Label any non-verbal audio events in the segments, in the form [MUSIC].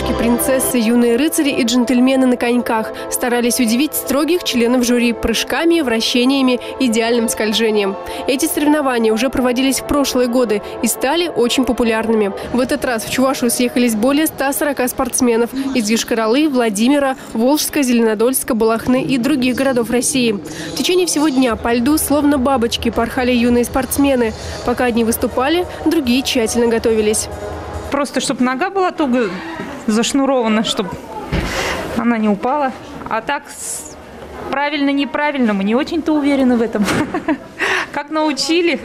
принцессы, юные рыцари и джентльмены на коньках старались удивить строгих членов жюри прыжками, вращениями, идеальным скольжением. Эти соревнования уже проводились в прошлые годы и стали очень популярными. В этот раз в Чувашу съехались более 140 спортсменов из Ешкаралы, Владимира, Волжска, Зеленодольска, Балахны и других городов России. В течение всего дня по льду словно бабочки порхали юные спортсмены. Пока одни выступали, другие тщательно готовились. Просто, чтобы нога была туго зашнурована, чтобы она не упала. А так, правильно-неправильно, мы не очень-то уверены в этом. [LAUGHS] Как научили.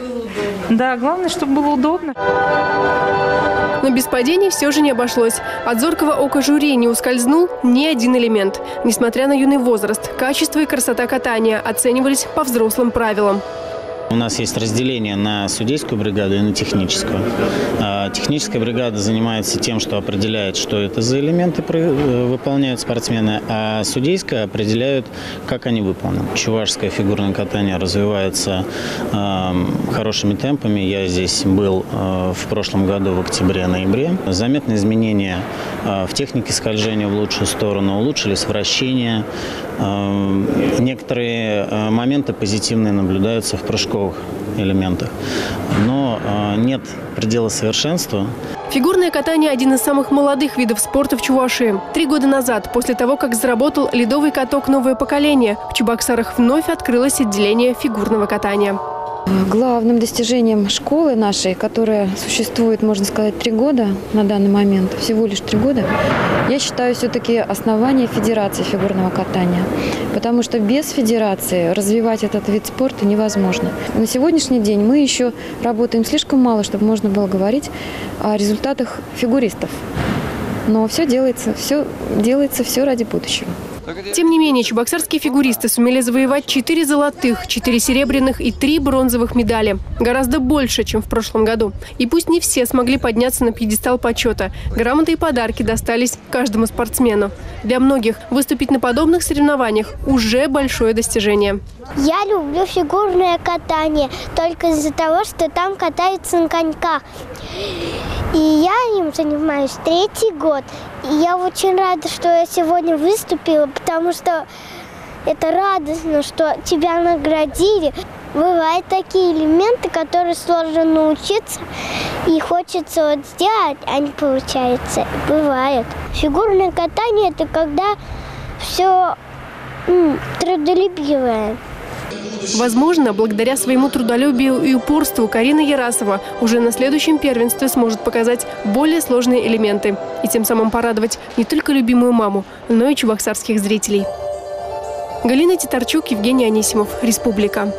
Да, главное, чтобы было удобно. Но без падений все же не обошлось. От зоркого ока жюри не ускользнул ни один элемент. Несмотря на юный возраст, качество и красота катания оценивались по взрослым правилам. У нас есть разделение на судейскую бригаду и на техническую. А, техническая бригада занимается тем, что определяет, что это за элементы э, выполняют спортсмены, а судейская определяют, как они выполнены. Чувашское фигурное катание развивается э, хорошими темпами. Я здесь был э, в прошлом году в октябре-ноябре. Заметны изменения в технике скольжения в лучшую сторону, улучшились вращения. Некоторые моменты позитивные наблюдаются в прыжку подростковых элементах. Но э, нет предела совершенства. Фигурное катание – один из самых молодых видов спорта в Чувашии. Три года назад, после того, как заработал ледовый каток «Новое поколение», в Чебоксарах вновь открылось отделение фигурного катания. Главным достижением школы нашей, которая существует, можно сказать, три года на данный момент, всего лишь три года, я считаю все-таки основание Федерации фигурного катания. Потому что без Федерации развивать этот вид спорта невозможно. На сегодняшний день мы еще работаем слишком мало, чтобы можно было говорить о результатах фигуристов. Но все делается, все делается все ради будущего. Тем не менее, чебоксарские фигуристы сумели завоевать 4 золотых, 4 серебряных и 3 бронзовых медали. Гораздо больше, чем в прошлом году. И пусть не все смогли подняться на пьедестал почета, грамоты и подарки достались каждому спортсмену. Для многих выступить на подобных соревнованиях уже большое достижение. Я люблю фигурное катание только из-за того, что там катаются на коньках. И я им занимаюсь третий год. И я очень рада, что я сегодня выступила, потому что это радостно, что тебя наградили. Бывают такие элементы, которые сложно научиться, и хочется вот сделать, а не получается. Бывает. Фигурное катание – это когда все трудолюбивое. Возможно, благодаря своему трудолюбию и упорству Карина Ярасова уже на следующем первенстве сможет показать более сложные элементы и тем самым порадовать не только любимую маму, но и чебоксарских зрителей. Галина Титарчук, Евгений Анисимов, Республика.